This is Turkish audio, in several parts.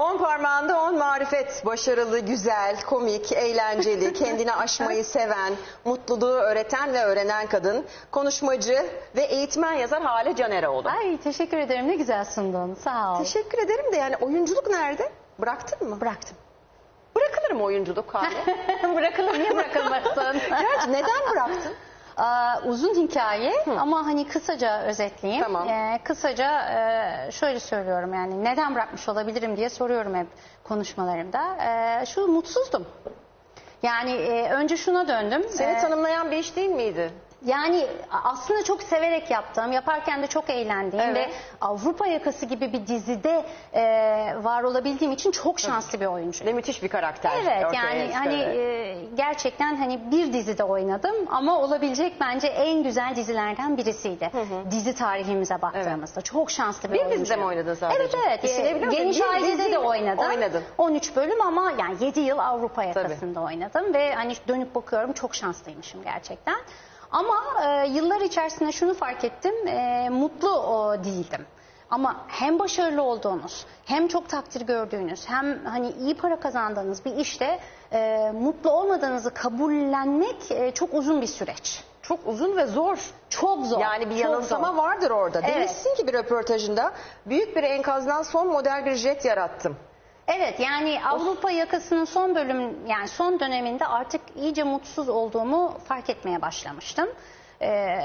On parmağında on marifet. Başarılı, güzel, komik, eğlenceli, kendini aşmayı seven, mutluluğu öğreten ve öğrenen kadın. Konuşmacı ve eğitmen yazar Hale Caneroğlu. Ay teşekkür ederim ne güzel sundun sağ ol. Teşekkür ederim de yani oyunculuk nerede? Bıraktın mı? Bıraktım. Bırakılır mı oyunculuk Hale? Bırakılır niye bırakılmasın? Gerçi neden bıraktın? Aa, uzun hikaye ama hani kısaca özetleyeyim. Tamam. Ee, kısaca e, şöyle söylüyorum yani neden bırakmış olabilirim diye soruyorum hep konuşmalarımda. Ee, şu mutsuzdum. Yani e, önce şuna döndüm. Seni Ee, tanımlayan bir iş değil miydi? Yani aslında çok severek yaptım. Yaparken de çok eğlendiğim Evet. ve Avrupa Yakası gibi bir dizide e, var olabildiğim için çok şanslı bir oyuncu. Ve müthiş bir karakter. Evet ortaya yani hani e, gerçekten hani bir dizide oynadım ama olabilecek bence en güzel dizilerden birisiydi. Dizi tarihimize baktığımızda çok şanslı bir, Bir oyuncu. dizide mi oynadın sadece? Evet evet. İşini biliyor musun? Geniş Bir ailede dizi de oynadım. oynadın. 13 bölüm ama yani 7 yıl Avrupa yakasında oynadım ve hani dönüp bakıyorum çok şanslıymışım gerçekten. Ama e, yıllar içerisinde şunu fark ettim e, mutlu o, değildim. Ama hem başarılı olduğunuz, hem çok takdir gördüğünüz, hem hani iyi para kazandığınız bir işte e, mutlu olmadığınızı kabullenmek e, çok uzun bir süreç. Çok uzun ve zor. Çok zor. Yani bir çok yanılsama zor. vardır orada. Evet. Demişsin ki bir röportajında büyük bir enkazdan son model bir jet yarattım. Evet yani Avrupa yakasının son bölüm yani son döneminde artık iyice mutsuz olduğumu fark etmeye başlamıştım. Ee,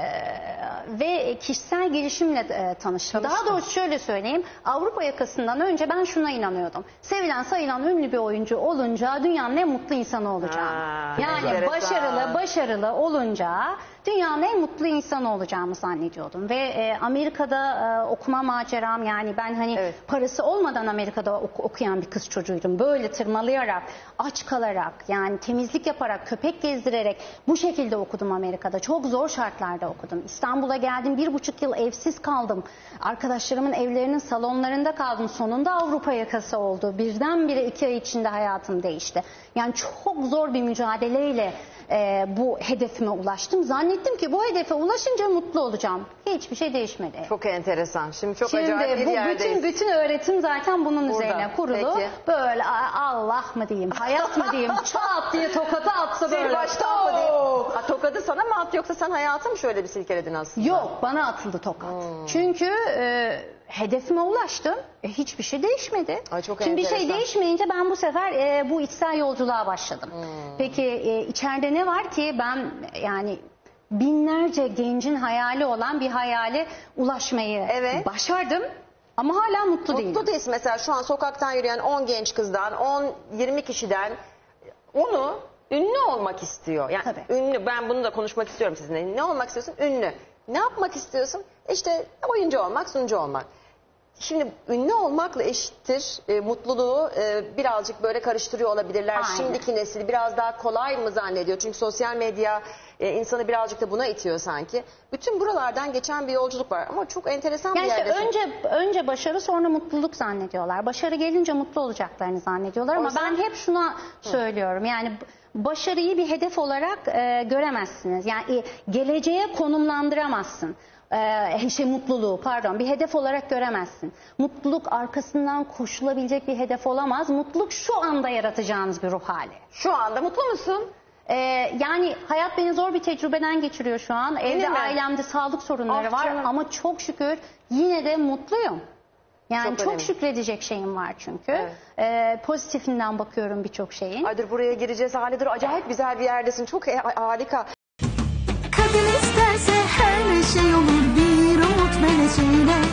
ve kişisel gelişimle e, tanıştım. Daha doğrusu şöyle söyleyeyim. Avrupa yakasından önce ben şuna inanıyordum. Sevilen sayılan ünlü bir oyuncu olunca dünyanın en mutlu insanı olacağım. Ha, yani enteresan. başarılı başarılı olunca dünyanın en mutlu insanı olacağımı zannediyordum. Ve e, Amerika'da e, okuma maceram yani ben hani Evet. parası olmadan Amerika'da ok- okuyan bir kız çocuğuydum. Böyle tırmalayarak, aç kalarak, yani temizlik yaparak, köpek gezdirerek bu şekilde okudum Amerika'da. Çok zor şartlarda okudum. İstanbul'a geldim, bir buçuk yıl evsiz kaldım. Arkadaşlarımın evlerinin salonlarında kaldım. Sonunda Avrupa yakası oldu. Birdenbire iki ay içinde hayatım değişti. Yani çok zor bir mücadeleyle e, bu hedefime ulaştım. Zannettim ki bu hedefe ulaşınca mutlu olacağım. Hiçbir şey değişmedi. Çok enteresan. Şimdi çok Şimdi acayip bir bu yerdeyiz. bütün bütün öğretim zaten bunun Burada. üzerine kurulu. Peki. Böyle Allah mı diyeyim, hayat mı diyeyim, çat diye tokatı atsa Sil böyle. baştan mı Oo! diyeyim? Ha, tokadı sana mı attı yoksa sen hayatı mı şöyle bir silkeledin aslında? Yok bana atıldı tokat. Hmm. Çünkü e, hedefime ulaştım. E, hiçbir şey değişmedi. Ay, çok Şimdi bir şey enteresan. değişmeyince ben bu sefer e, bu içsel yolculuğa başladım. Hmm. Peki e, içeride ne var ki ben yani binlerce gencin hayali olan bir hayale ulaşmayı Evet. başardım. Ama hala mutlu, değilim. Mutlu değilsin. Mesela şu an sokaktan yürüyen 10 genç kızdan, 10-20 kişiden onu ünlü olmak istiyor. Yani Tabii. ünlü, ben bunu da konuşmak istiyorum sizinle. Ne olmak istiyorsun? Ünlü. Ne yapmak istiyorsun? İşte oyuncu olmak, sunucu olmak. Şimdi ünlü olmakla eşittir e, mutluluğu e, birazcık böyle karıştırıyor olabilirler. Aynen. Şimdiki nesil biraz daha kolay mı zannediyor? Çünkü sosyal medya e, insanı birazcık da buna itiyor sanki. Bütün buralardan geçen bir yolculuk var ama çok enteresan Yani bir işte yerdesin. önce önce başarı sonra mutluluk zannediyorlar. Başarı gelince mutlu olacaklarını zannediyorlar ama Oysa- ben hep şuna söylüyorum. Yani başarıyı bir hedef olarak e, göremezsiniz. Yani e, geleceğe konumlandıramazsın. E, şey mutluluğu pardon bir hedef olarak göremezsin. Mutluluk arkasından koşulabilecek bir hedef olamaz. Mutluluk şu anda yaratacağınız bir ruh hali. Şu anda mutlu musun? Ee, yani hayat beni zor bir tecrübeden geçiriyor şu an. Evde mi? ailemde sağlık sorunları Ah var canım. ama çok şükür yine de mutluyum. Yani Çok çok, önemli. şükredecek şeyim var çünkü. Evet. Ee, pozitifinden bakıyorum birçok şeyin. Aydır buraya gireceğiz halidir. Acayip güzel bir yerdesin. Çok e- harika. Kadın isterse her şey olur bir umut meleğiyle